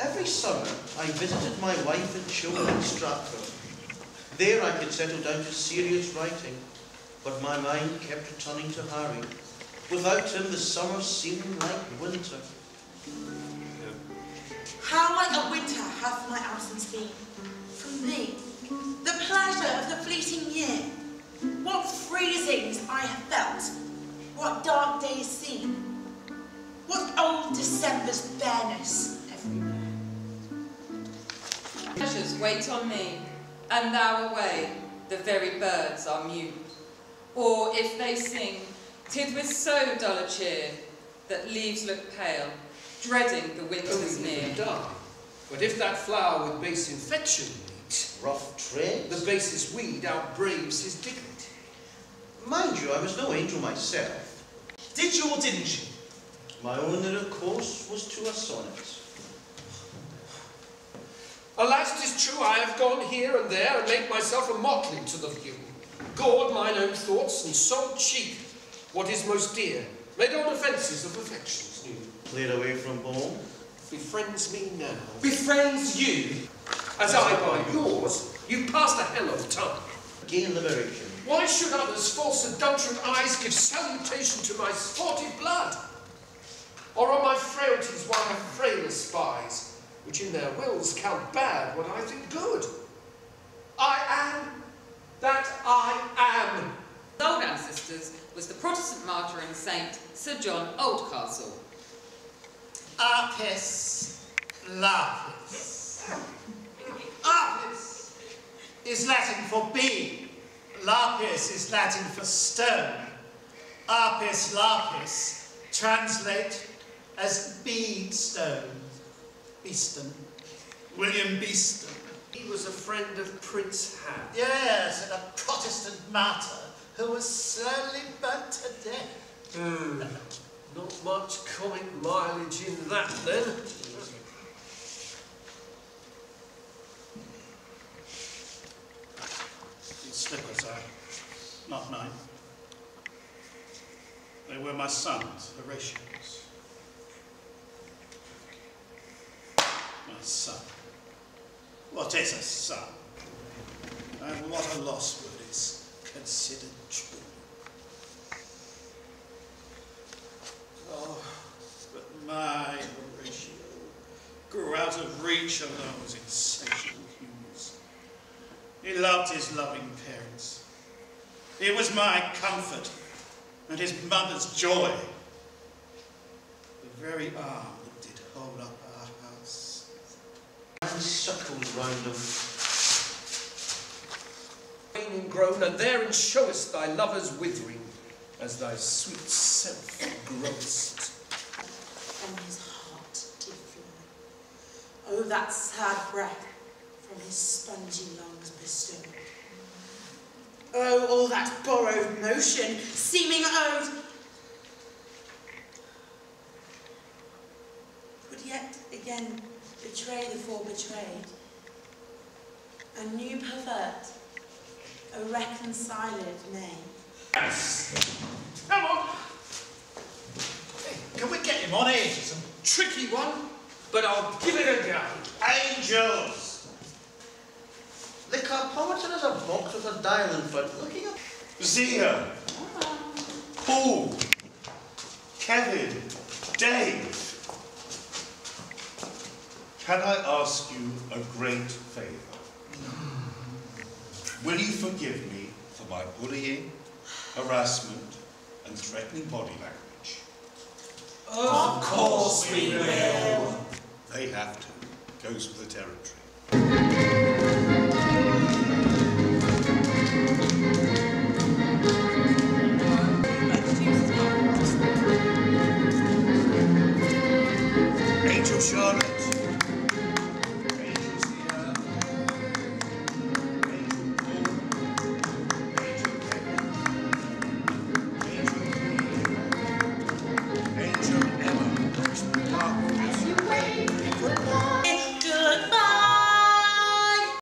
Every summer, I visited my wife and children in Stratford. There I could settle down to serious writing, but my mind kept returning to Harry. Without him, the summer seemed like winter. How like a winter hath my absence been from thee, the pleasure of the fleeting year. What freezings I have felt, what dark seen, what old December's bareness everywhere. Pleasures wait on me, and thou away, the very birds are mute. Or if they sing, sing, 'tis with so dull a cheer that leaves look pale, dreading the winter's Only near. die. But if that flower with base infection meet, Rough trade. the basest weed outbraves his dignity. Mind you, I was no angel myself. Did you or didn't you? My own little course was to a sonnet. Alas, 'tis true, I have gone here and there and made myself a motley to the view, gored mine own thoughts and sold cheap what is most dear, made old offences of affections new. Cleared away from home. Befriends me now. Befriends you? As I by yours, you passed a hell of time. Gain liberation. Why should others' false adulterate eyes give salutation to my sportive blood? Or on my frailties why have frailer spies, which in their wills count bad what I think good? I am that I am. Old ancestors was the Protestant martyr and saint Sir John Oldcastle. Apis lapis. Apis is Latin for bead. Lapis is Latin for stone. Apis lapis translate as bead stone. Beeston. William Beeston. He was a friend of Prince Hal. Yes, and a Protestant martyr who was slowly burnt to death. Hmm, Not much comic mileage in that then. Not mine. They were my son's, Horatio's. My son. What is a son? And what a lost word is considered true. Oh, but my Horatio grew out of reach of those insatiable humors. He loved his loving parents. He was my comfort and his mother's joy. The very arm that did hold up our house. And circles round him. Waning grown, and therein showest thy lover's withering, as thy sweet self growest. From his heart did flow. Oh, that sad breath from his spongy lungs bestowed. Oh, all that borrowed motion, seeming owed, would yet again betray the forebetrayed. A new pervert, a reconciled name. Yes! Come on. Can we get him on here? Some Tricky one, but I'll give it a go. Angels! The clapometer is a box with a dial in front. Looking up. Zia! Paul! Kevin! Dave! Can I ask you a great favour? Will you forgive me for my bullying, harassment, and threatening body language? Of course we will. They have to. Goes with the territory.